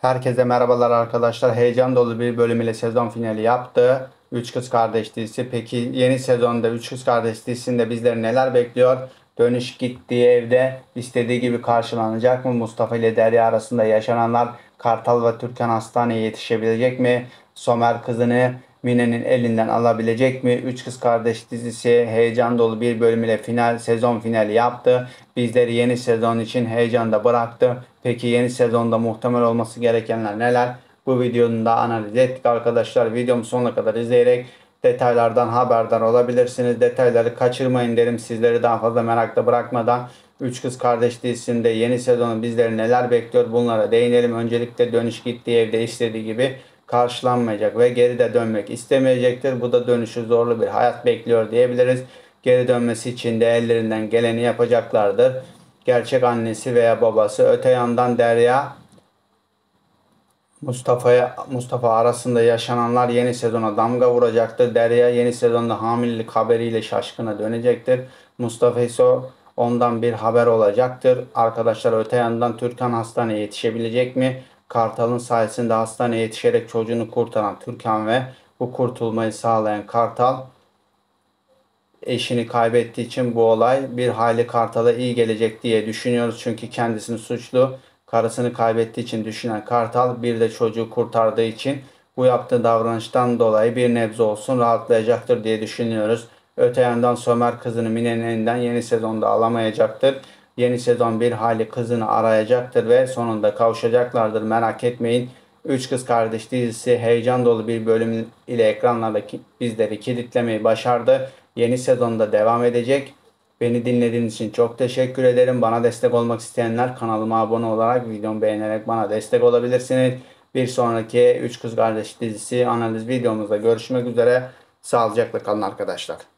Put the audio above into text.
Herkese merhabalar arkadaşlar. Heyecan dolu bir bölüm ile sezon finali yaptı. Üç Kız Kardeş dizisi. Peki yeni sezonda Üç Kız Kardeş dizisinde bizleri neler bekliyor? Dönüş gittiği evde istediği gibi karşılanacak mı? Mustafa ile Derya arasında yaşananlar Kartal ve Türkan hastaneye yetişebilecek mi? Somer kızını Mine'nin elinden alabilecek mi? Üç Kız Kardeş dizisi heyecan dolu bir bölüm ile final sezon finali yaptı. Bizleri yeni sezon için heyecanda bıraktı. Peki yeni sezonda muhtemel olması gerekenler neler? Bu videonun da analiz ettik arkadaşlar. Videomu sonuna kadar izleyerek detaylardan haberdar olabilirsiniz. Detayları kaçırmayın derim. Sizleri daha fazla merakta bırakmadan Üç Kız Kardeş dizisinde yeni sezonu bizleri neler bekliyor bunlara değinelim. Öncelikle dönüş gittiği evde istediği gibi karşılanmayacak ve geri de dönmek istemeyecektir. Bu da dönüşü zorlu bir hayat bekliyor diyebiliriz. Geri dönmesi için de ellerinden geleni yapacaklardır. Gerçek annesi veya babası. Öte yandan Derya Mustafa'ya Mustafa arasında yaşananlar yeni sezona damga vuracaktır. Derya yeni sezonda hamilelik haberiyle şaşkına dönecektir. Mustafa ise ondan bir haber olacaktır. Arkadaşlar öte yandan Türkan hastaneye yetişebilecek mi? Kartal'ın sayesinde hastaneye yetişerek çocuğunu kurtaran Türkan ve bu kurtulmayı sağlayan Kartal eşini kaybettiği için bu olay bir hayli Kartal'a iyi gelecek diye düşünüyoruz. Çünkü kendisini suçlu, karısını kaybettiği için düşünen Kartal bir de çocuğu kurtardığı için bu yaptığı davranıştan dolayı bir nebze olsun rahatlayacaktır diye düşünüyoruz. Öte yandan Sömer kızını Mine'nin elinden yeni sezonda alamayacaktır. Yeni sezon bir hali kızını arayacaktır ve sonunda kavuşacaklardır merak etmeyin. Üç Kız Kardeş dizisi heyecan dolu bir bölüm ile ekranlarda bizleri kilitlemeyi başardı. Yeni sezonda devam edecek. Beni dinlediğiniz için çok teşekkür ederim. Bana destek olmak isteyenler kanalıma abone olarak videomu beğenerek bana destek olabilirsiniz. Bir sonraki Üç Kız Kardeş dizisi analiz videomuzda görüşmek üzere. Sağlıcakla kalın arkadaşlar.